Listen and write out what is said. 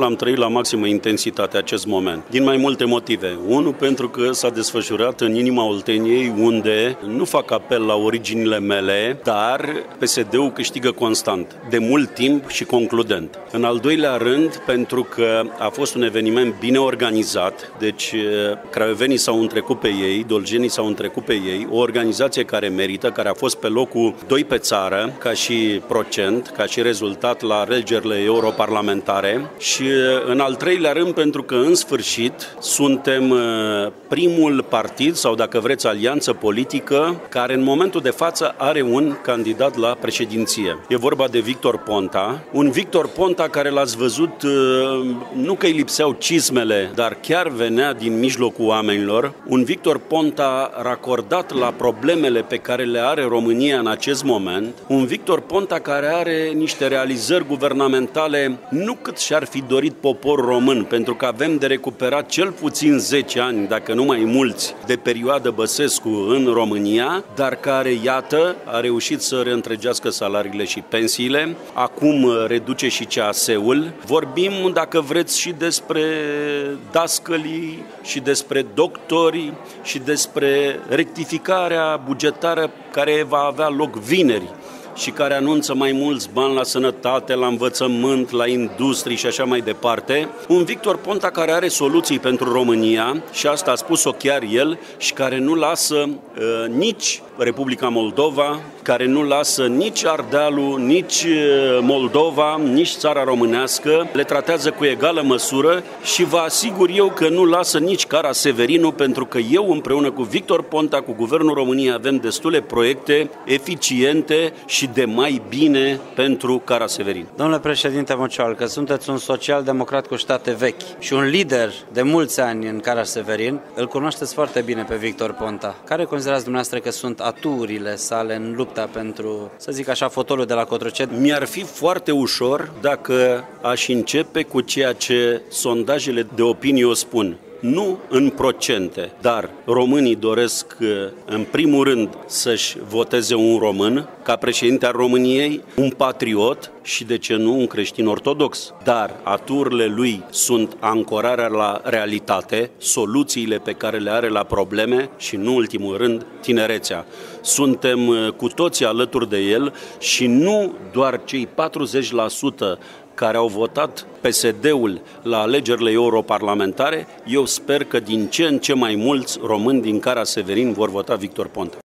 L-am trăit la maximă intensitate acest moment, din mai multe motive. Unul, pentru că s-a desfășurat în inima Olteniei, unde nu fac apel la originile mele, dar PSD-ul câștigă constant, de mult timp și concludent. În al doilea rând, pentru că a fost un eveniment bine organizat, deci eh, craiovenii s-au întrecut pe ei, dolgenii s-au întrecut pe ei, o organizație care merită, care a fost pe locul 2 pe țară, ca și procent, ca și rezultat la alegerile europarlamentare și și în al treilea rând pentru că în sfârșit suntem primul partid sau dacă vreți alianță politică care în momentul de față are un candidat la președinție. E vorba de Victor Ponta, un Victor Ponta care l-ați văzut nu că îi lipseau cizmele, dar chiar venea din mijlocul oamenilor, un Victor Ponta racordat la problemele pe care le are România în acest moment, un Victor Ponta care are niște realizări guvernamentale nu cât și-ar fi dorit poporul român, pentru că avem de recuperat cel puțin 10 ani, dacă nu mai mulți, de perioadă Băsescu în România, dar care, iată, a reușit să reîntregească salariile și pensiile, acum reduce și CAS-ul. Vorbim, dacă vreți, și despre dascălii, și despre doctori, și despre rectificarea bugetară care va avea loc vineri și care anunță mai mulți bani la sănătate, la învățământ, la industrie și așa mai departe. Un Victor Ponta care are soluții pentru România și asta a spus-o chiar el și care nu lasă uh, nici Republica Moldova, care nu lasă nici Ardealul, nici uh, Moldova, nici țara românească, le tratează cu egală măsură și vă asigur eu că nu lasă nici Cara Severinu, pentru că eu împreună cu Victor Ponta, cu Guvernul României, avem destule proiecte eficiente și de mai bine pentru Cara Severin. Domnule președinte Mocioal, că sunteți un social-democrat cu state vechi și un lider de mulți ani în Cara Severin, îl cunoașteți foarte bine pe Victor Ponta. Care considerați dumneavoastră că sunt aturile sale în lupta pentru, să zic așa, fotolul de la Cotrocet? Mi-ar fi foarte ușor dacă aș începe cu ceea ce sondajele de opinie o spun nu în procente, dar românii doresc în primul rând să-și voteze un român ca președinte al României, un patriot și de ce nu un creștin ortodox. Dar aturile lui sunt ancorarea la realitate, soluțiile pe care le are la probleme și, nu ultimul rând, tinerețea. Suntem cu toții alături de el și nu doar cei 40% care au votat PSD-ul la alegerile europarlamentare, eu sper că din ce în ce mai mulți români din Cara Severin vor vota Victor Ponta.